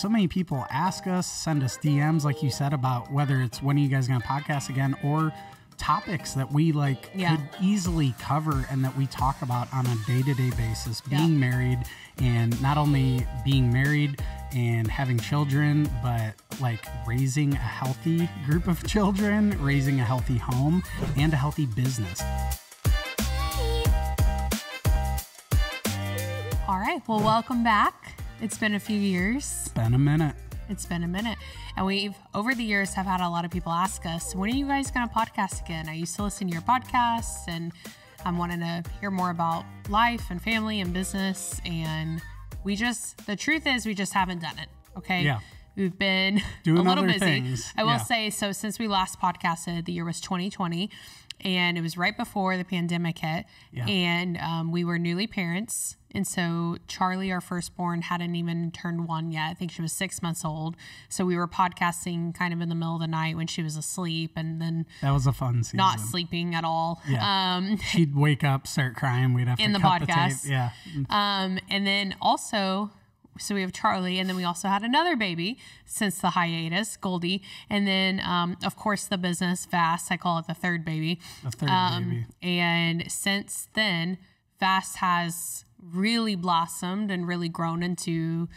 so many people ask us, send us DMs, like you said, about whether it's when are you guys going to podcast again or topics that we like Yeah. could easily cover and that we talk about on a day-to-day basis being Yeah. married and not only being married and having children but like raising a healthy group of children raising a healthy home and a healthy business All right. Well, welcome back. It's been a few years. It's been a minute It's been a minute. And we've, over the years, have had a lot of people ask us, when are you guys going to podcast again? I used to listen to your podcasts and I'm wanting to hear more about life and family and business. And we just, the truth is, we just haven't done it. Okay. Yeah. We've been Doing a little busy. things. I will Yeah. say, so since we last podcasted, the year was 2020 and it was right before the pandemic hit. Yeah. And um, we were newly parents. And so Charlie, our firstborn, hadn't even turned one yet. I think she was six months old. So we were podcasting kind of in the middle of the night when she was asleep and then that was a fun season not sleeping at all. Yeah. Um, she'd wake up start crying we'd have In to the cut podcast. the yeah Um, and then also, so we have Charlie, and then we also had another baby since the hiatus, Goldie, and then um, of course the business Vast. I call it the third baby. the third Um, baby And since then, Vast has really blossomed and really grown into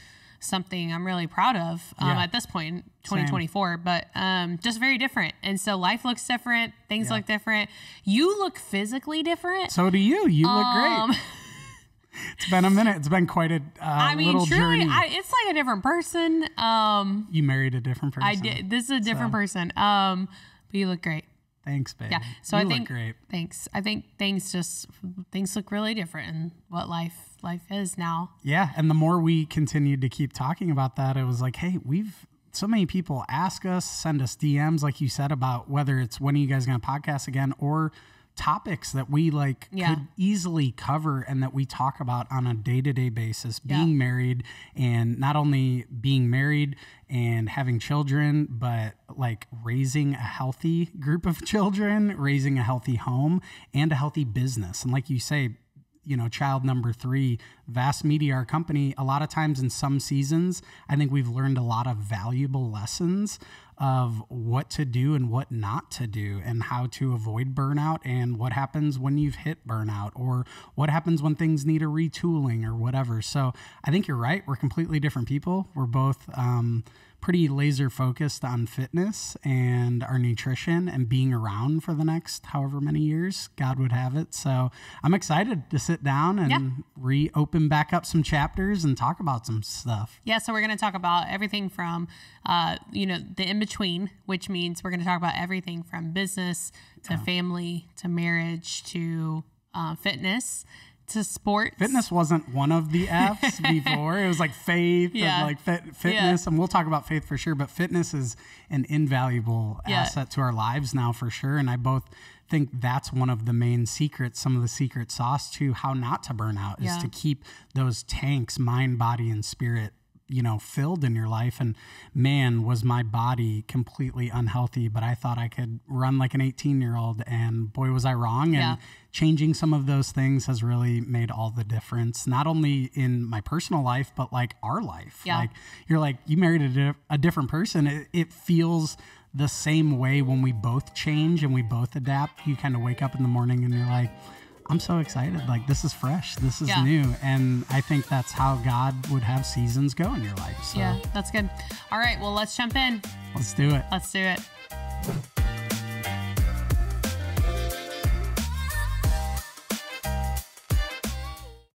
something I'm really proud of um, Yeah. at this point in 2024, but um, just very different. And so life looks different, things Yeah. look different. You look physically different. so do you you look Um, great it's been a minute it's been quite a uh, I mean, little truly, journey I, it's like a different person. Um, you married a different person I did. This is a different person. Um, but you look great. thanks babe Yeah. So you I look think. great Thanks. I think things just things look really different in what life life is now. Yeah, and the more we continued to keep talking about that, it was like, hey, we've so many people ask us, send us DMs, like you said, about whether it's when are you guys going to podcast again or topics that we like Yeah. could easily cover and that we talk about on a day-to-day basis Yeah. being married and not only being married and having children but like raising a healthy group of children raising a healthy home and a healthy business and like you say you know, child number three, Vast Media, our company, a lot of times in some seasons, I think we've learned a lot of valuable lessons of what to do and what not to do, and how to avoid burnout, and what happens when you've hit burnout, or what happens when things need a retooling or whatever. So I think you're right. We're completely different people. We're both, um, pretty laser focused on fitness and our nutrition and being around for the next however many years God would have it. So I'm excited to sit down and Yeah. reopen back up some chapters and talk about some stuff. Yeah. So we're going to talk about everything from, uh, you know, the in between, which means we're going to talk about everything from business to family to marriage to uh, fitness to sports. Fitness wasn't one of the F's before. It was like faith Yeah. and like fit, fitness, and we'll talk about faith for sure. But fitness is an invaluable Yeah. asset to our lives now for sure. And I both think that's one of the main secrets, some of the secret sauce to how not to burn out is Yeah. to keep those tanks, mind, body, and spirit you know filled in your life. And man was my body completely unhealthy but i thought i could run like an 18 year old and boy was i wrong. And changing some of those things has really made all the difference not only in my personal life but like our life. Yeah. like you're like you married a, a different person. It, it feels the same way when we both change and we both adapt. You kind of wake up in the morning and you're like i'm so excited like this is fresh this is Yeah. new and i think that's how god would have seasons go in your life so Yeah, that's good. All right. Well, let's jump in. let's do it Let's do it.